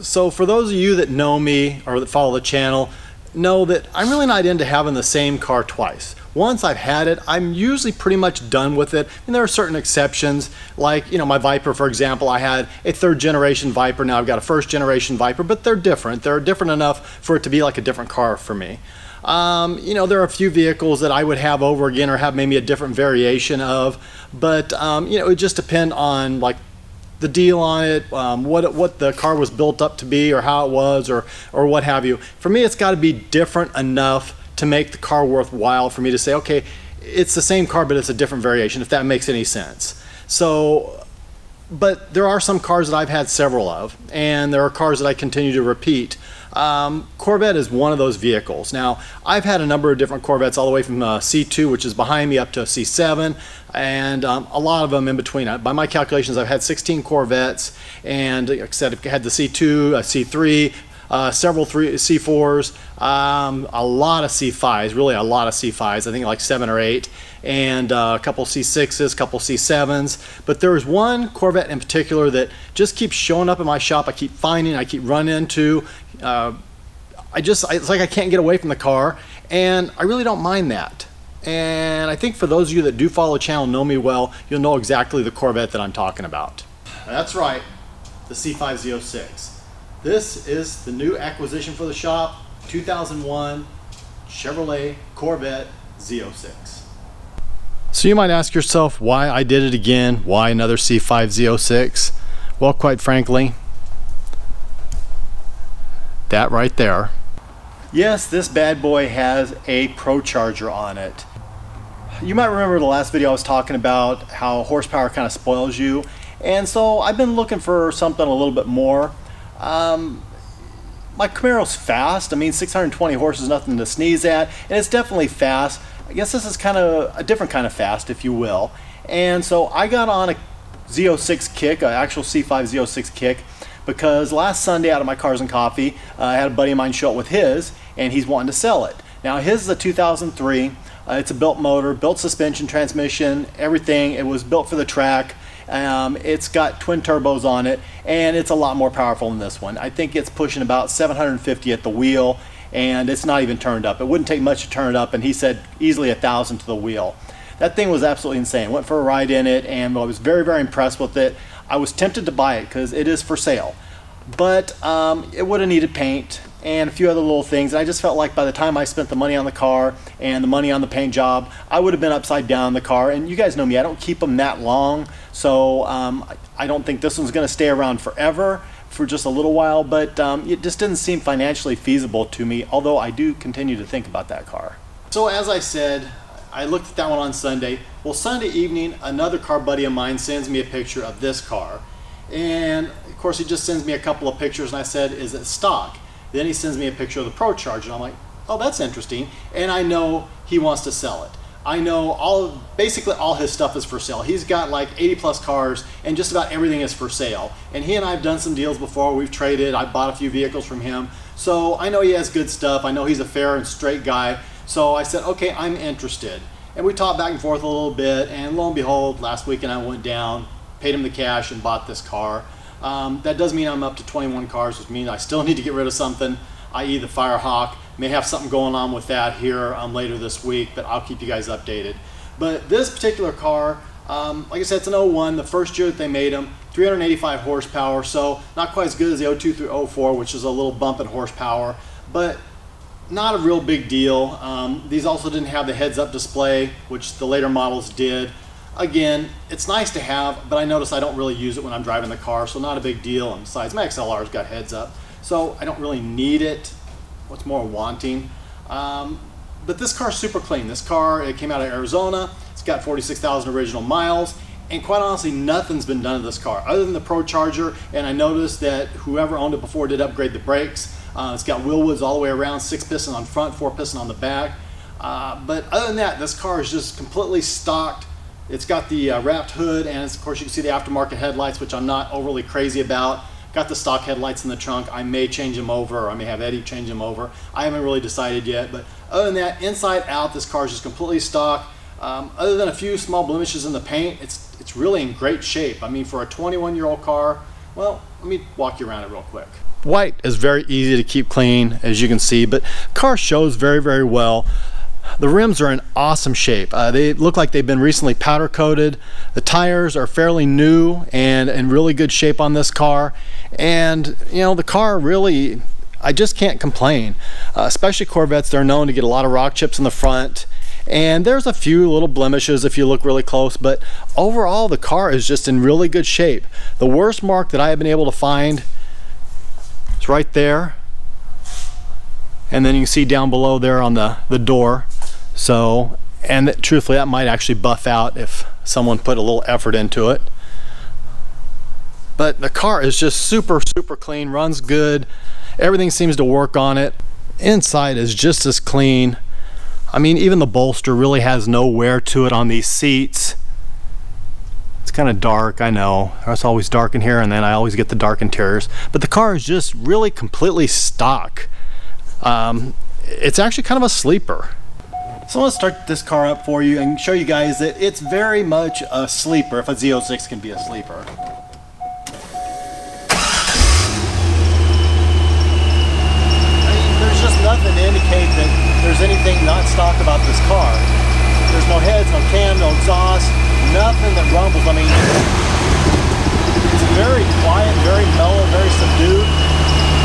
So for those of you that know me or that follow the channel, know that I'm really not into having the same car twice. Once I've had it, I'm usually pretty much done with it. And there are certain exceptions, like, you know, my Viper, for example, I had a third generation Viper. Now I've got a first generation Viper, but they're different. They're different enough for it to be like a different car for me. Um, you know, there are a few vehicles that I would have over again or have maybe a different variation of, but, um, you know, it would just depend on like the deal on it, um, what what the car was built up to be, or how it was, or or what have you. For me, it's got to be different enough to make the car worthwhile for me to say, okay, it's the same car, but it's a different variation. If that makes any sense. So, but there are some cars that I've had several of, and there are cars that I continue to repeat. Um, Corvette is one of those vehicles. Now, I've had a number of different Corvettes all the way from uh, C2, which is behind me, up to a C7, and um, a lot of them in between. By my calculations, I've had 16 Corvettes, and like I said, I've had the C2, a C3, uh, several three C4s, um, a lot of C5s, really a lot of C5s. I think like seven or eight, and uh, a couple C6s, a couple C7s. But there was one Corvette in particular that just keeps showing up in my shop. I keep finding, I keep running into. Uh, I just, it's like I can't get away from the car, and I really don't mind that. And I think for those of you that do follow the channel, know me well, you'll know exactly the Corvette that I'm talking about. That's right, the C5Z06. This is the new acquisition for the shop, 2001 Chevrolet Corvette Z06. So you might ask yourself why I did it again, why another C5 Z06? Well, quite frankly, that right there. Yes, this bad boy has a ProCharger on it. You might remember the last video I was talking about how horsepower kind of spoils you. And so I've been looking for something a little bit more. Um, my Camaro's fast. I mean, 620 horses nothing to sneeze at, and it's definitely fast. I guess this is kind of a different kind of fast, if you will. And so I got on a Z06 kick, an actual C5 Z06 kick, because last Sunday out of my Cars and Coffee, uh, I had a buddy of mine show up with his, and he's wanting to sell it. Now his is a 2003. Uh, it's a built motor, built suspension, transmission, everything. It was built for the track. Um, it's got twin turbos on it and it's a lot more powerful than this one. I think it's pushing about 750 at the wheel and it's not even turned up. It wouldn't take much to turn it up and he said easily a thousand to the wheel. That thing was absolutely insane. Went for a ride in it and I was very, very impressed with it. I was tempted to buy it because it is for sale, but um, it would have needed paint and a few other little things. And I just felt like by the time I spent the money on the car and the money on the paint job, I would have been upside down in the car. And you guys know me, I don't keep them that long. So um, I don't think this one's going to stay around forever for just a little while, but um, it just didn't seem financially feasible to me, although I do continue to think about that car. So as I said, I looked at that one on Sunday. Well, Sunday evening, another car buddy of mine sends me a picture of this car. And of course, he just sends me a couple of pictures and I said, is it stock? Then he sends me a picture of the Pro Charge, and I'm like, oh, that's interesting. And I know he wants to sell it. I know all basically all his stuff is for sale. He's got like 80 plus cars and just about everything is for sale. And he and I have done some deals before. We've traded. I bought a few vehicles from him. So I know he has good stuff. I know he's a fair and straight guy. So I said, okay, I'm interested. And we talked back and forth a little bit. And lo and behold, last weekend I went down, paid him the cash, and bought this car. Um, that does mean I'm up to 21 cars, which means I still need to get rid of something, i.e. the Firehawk. May have something going on with that here um, later this week, but I'll keep you guys updated. But this particular car, um, like I said, it's an 01, the first year that they made them, 385 horsepower, so not quite as good as the 02 through 04, which is a little bump in horsepower, but not a real big deal. Um, these also didn't have the heads-up display, which the later models did. Again, it's nice to have, but I notice I don't really use it when I'm driving the car, so not a big deal. And besides, my XLR's got heads up, so I don't really need it. What's more wanting? Um, but this car's super clean. This car, it came out of Arizona. It's got 46,000 original miles. And quite honestly, nothing's been done to this car other than the ProCharger. And I noticed that whoever owned it before did upgrade the brakes. Uh, it's got Wilwoods all the way around, six piston on front, four piston on the back. Uh, but other than that, this car is just completely stocked it's got the uh, wrapped hood and of course you can see the aftermarket headlights which I'm not overly crazy about. Got the stock headlights in the trunk. I may change them over or I may have Eddie change them over. I haven't really decided yet but other than that inside out this car is just completely stock. Um, other than a few small blemishes in the paint it's it's really in great shape. I mean for a 21 year old car Well, let me walk you around it real quick. White is very easy to keep clean, as you can see, but car shows very, very well. The rims are in awesome shape. Uh, they look like they've been recently powder coated. The tires are fairly new and in really good shape on this car. And, you know, the car really, I just can't complain. Uh, especially Corvettes, they're known to get a lot of rock chips in the front. And there's a few little blemishes if you look really close, but overall the car is just in really good shape. The worst mark that I have been able to find is right there. And then you can see down below there on the, the door so, and that, truthfully, that might actually buff out if someone put a little effort into it. But the car is just super, super clean, runs good. Everything seems to work on it. Inside is just as clean. I mean, even the bolster really has no wear to it on these seats. It's kind of dark, I know. It's always dark in here, and then I always get the dark interiors. But the car is just really completely stock. Um, it's actually kind of a sleeper. So I let's start this car up for you and show you guys that it's very much a sleeper, if a Z06 can be a sleeper. There's just nothing to indicate that there's anything not stock about this car. There's no heads, no cam, no exhaust, nothing that rumbles. I mean, it's very quiet, very mellow, very subdued.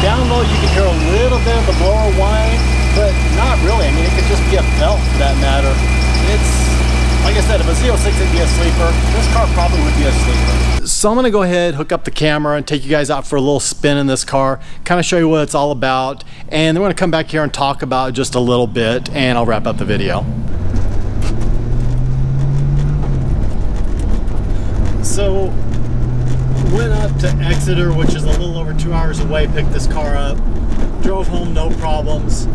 Down low you can hear a little bit of the blower whine, but not really. I mean, it could just be a belt for that matter. It's, like I said, if a Z06 would be a sleeper, this car probably would be a sleeper. So I'm gonna go ahead, hook up the camera and take you guys out for a little spin in this car, kind of show you what it's all about, and then we're gonna come back here and talk about just a little bit, and I'll wrap up the video. So went up to Exeter, which is a little over two hours away, picked this car up, drove home no problems,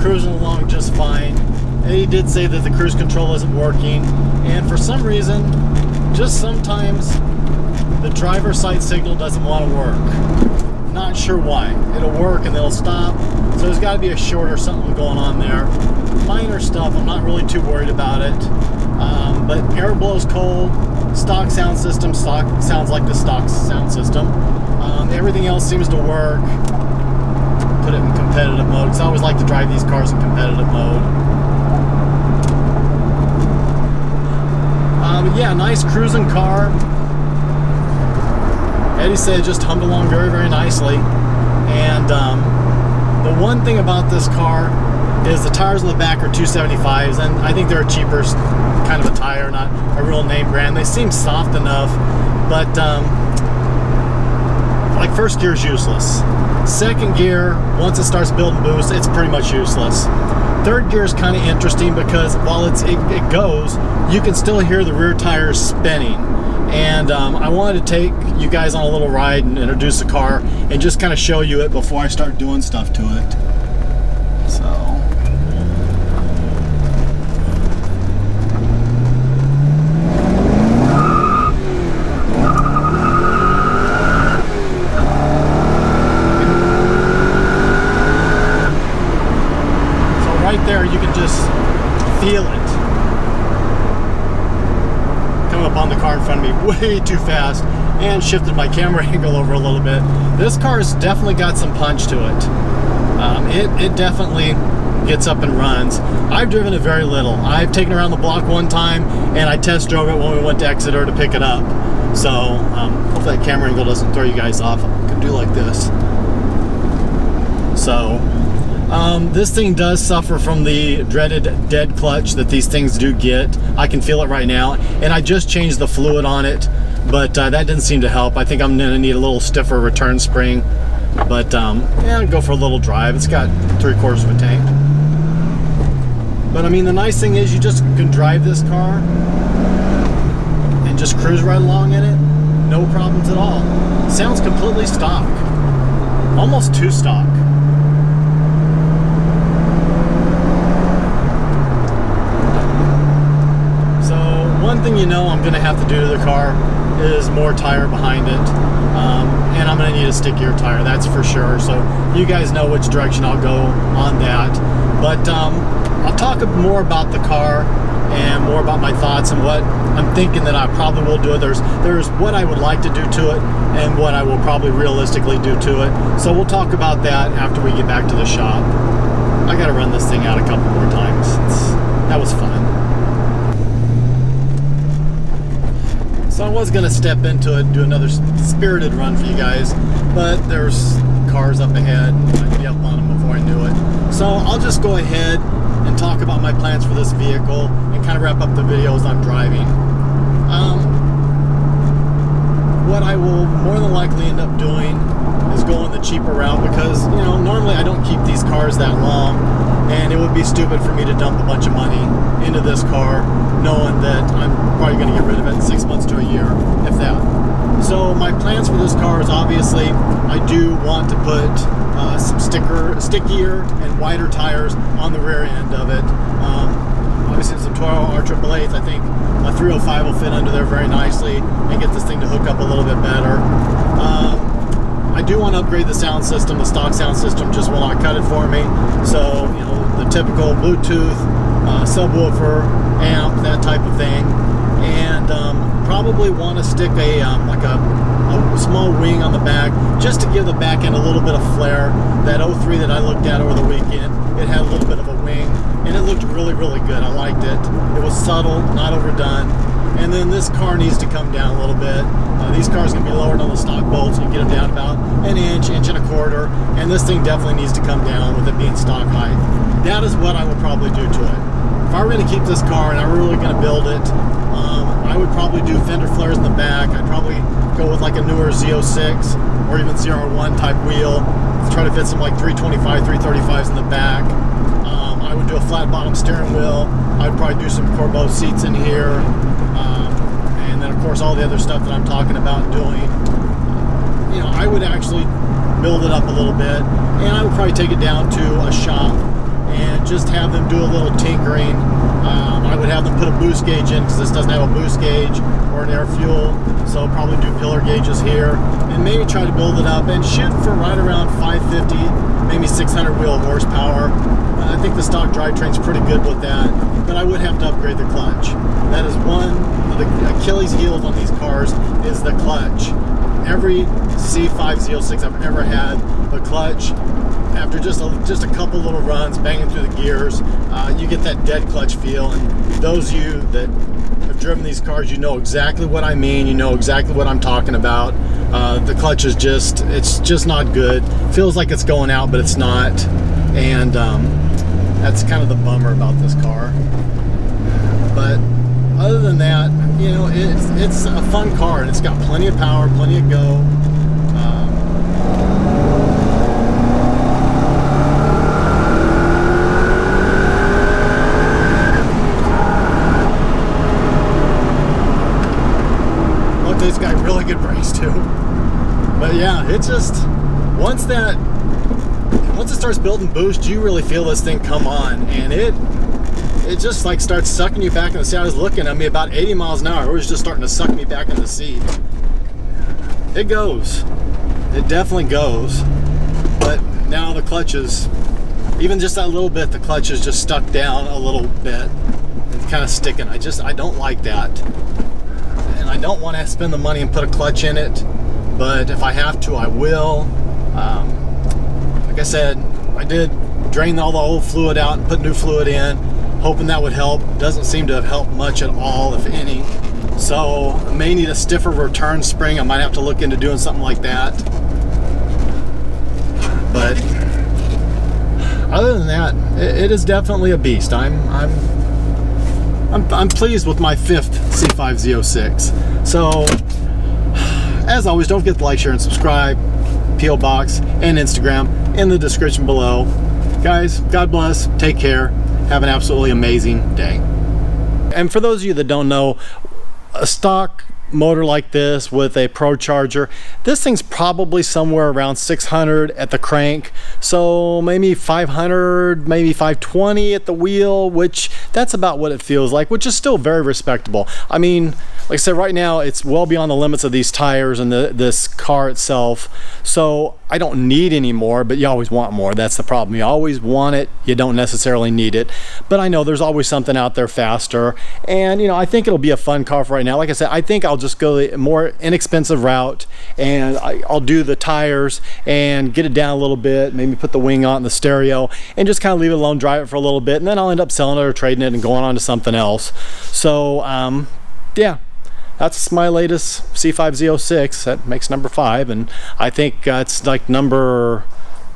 cruising along just fine. And he did say that the cruise control isn't working, and for some reason, just sometimes the driver side signal doesn't want to work. Not sure why. It'll work and it'll stop, so there's got to be a short or something going on there. Minor stuff, I'm not really too worried about it. Um, but air blows cold, stock sound system stock sounds like the stock sound system. Um, everything else seems to work. Put it in competitive mode because I always like to drive these cars in competitive mode. Um, yeah, nice cruising car. Eddie said just hummed along very, very nicely. And um, the one thing about this car is the tires in the back are 275s, and I think they're a cheaper kind of a tire, not a real name brand. They seem soft enough, but um, like first gear is useless. Second gear, once it starts building boost, it's pretty much useless. Third gear is kind of interesting because while it's it, it, goes, you can still hear the rear tires spinning. And um, I wanted to take you guys on a little ride and introduce the car and just kind of show you it before I start doing stuff to it. So. feel it. Coming up on the car in front of me way too fast and shifted my camera angle over a little bit. This car has definitely got some punch to it. Um, it, it definitely gets up and runs. I've driven it very little. I've taken around the block one time and I test drove it when we went to Exeter to pick it up. So um, hopefully that camera angle doesn't throw you guys off. I can do like this. So um, this thing does suffer from the dreaded dead clutch that these things do get. I can feel it right now. And I just changed the fluid on it, but uh, that didn't seem to help. I think I'm gonna need a little stiffer return spring. But um, yeah, go for a little drive. It's got three quarters of a tank. But I mean, the nice thing is you just can drive this car and just cruise right along in it. No problems at all. Sounds completely stock. Almost too stock. Thing you know I'm going to have to do to the car is more tire behind it. Um, and I'm going to need a stickier tire, that's for sure. So you guys know which direction I'll go on that. But um, I'll talk more about the car and more about my thoughts and what I'm thinking that I probably will do. There's there's what I would like to do to it and what I will probably realistically do to it. So we'll talk about that after we get back to the shop. I got to run this thing out a couple more times. It's, that was fun. So I was going to step into it, do another spirited run for you guys, but there's cars up ahead. I'd be up on them before I knew it. So I'll just go ahead and talk about my plans for this vehicle and kind of wrap up the video as I'm driving. Um, what I will more than likely end up doing going the cheaper route because, you know, normally I don't keep these cars that long and it would be stupid for me to dump a bunch of money into this car knowing that I'm probably going to get rid of it in six months to a year, if that. So my plans for this car is obviously I do want to put uh, some sticker, stickier and wider tires on the rear end of it. Um, obviously some Toyo R888s, I think a 305 will fit under there very nicely and get this thing to hook up a little bit better. Um, I do want to upgrade the sound system. The stock sound system just will not cut it for me. So, you know, the typical Bluetooth, uh, subwoofer, amp, that type of thing. And um, probably want to stick a um, like a, a, small wing on the back just to give the back end a little bit of flair. That 03 that I looked at over the weekend, it had a little bit of a wing and it looked really, really good. I liked it. It was subtle, not overdone. And then this car needs to come down a little bit. Uh, these cars can be lowered on the stock bolts. You get them down about an inch, inch and a quarter. And this thing definitely needs to come down with it being stock height. That is what I will probably do to it. If I were going to keep this car and I were really going to build it, um, I would probably do fender flares in the back. I'd probably go with like a newer Z06 or even ZR1 type wheel. Try to fit some like 325, 335s in the back. Um, I would do a flat bottom steering wheel. I would probably do some Corbeau seats in here then of course all the other stuff that I'm talking about doing, you know, I would actually build it up a little bit and I would probably take it down to a shop and just have them do a little tinkering. Um, I would have them put a boost gauge in because this doesn't have a boost gauge or an air fuel. So probably do pillar gauges here and maybe try to build it up and shoot for right around 550, maybe 600 wheel horsepower. I think the stock drivetrain's pretty good with that, but I would have to upgrade the clutch. That is one of the Achilles heels on these cars is the clutch. Every C5 Z06 I've ever had, the clutch, after just a, just a couple little runs, banging through the gears, uh, you get that dead clutch feel. And those you that have driven these cars, you know exactly what I mean. You know exactly what I'm talking about. Uh, the clutch is just, it's just not good. Feels like it's going out, but it's not. And um, that's kind of the bummer about this car. But other than that, you know, it's it's a fun car and it's got plenty of power, plenty of go. Um, look, it's got really good brakes too. But yeah, it just once that building boost, you really feel this thing come on, and it it just like starts sucking you back in the seat. I was looking at me about 80 miles an hour. It was just starting to suck me back in the seat. It goes. It definitely goes. But now the clutch is, even just that little bit, the clutch is just stuck down a little bit. It's kind of sticking. I just, I don't like that. And I don't want to spend the money and put a clutch in it. But if I have to, I will. Um, like I said, I did drain all the old fluid out and put new fluid in, hoping that would help. Doesn't seem to have helped much at all, if any. So I may need a stiffer return spring. I might have to look into doing something like that. But other than that, it, it is definitely a beast. I'm I'm I'm, I'm pleased with my fifth C5Z06. So as always, don't forget to like, share, and subscribe. PO Box, and Instagram in the description below. Guys, God bless. Take care. Have an absolutely amazing day. And for those of you that don't know, a stock motor like this with a ProCharger this thing's probably somewhere around 600 at the crank so maybe 500 maybe 520 at the wheel which that's about what it feels like which is still very respectable i mean like i said right now it's well beyond the limits of these tires and the, this car itself so I don't need any more, but you always want more. That's the problem. You always want it, you don't necessarily need it. But I know there's always something out there faster. And, you know, I think it'll be a fun car for right now. Like I said, I think I'll just go the more inexpensive route and I, will do the tires and get it down a little bit, maybe put the wing on the stereo and just kind of leave it alone, drive it for a little bit. And then I'll end up selling it or trading it and going on to something else. So, um, yeah, that's my latest C5Z06. That makes number five, and I think uh, it's like number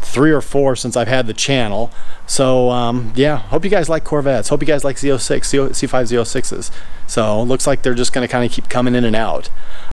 three or four since I've had the channel. So um, yeah, hope you guys like Corvettes. Hope you guys like Z06, C5Z06s. So it looks like they're just going to kind of keep coming in and out.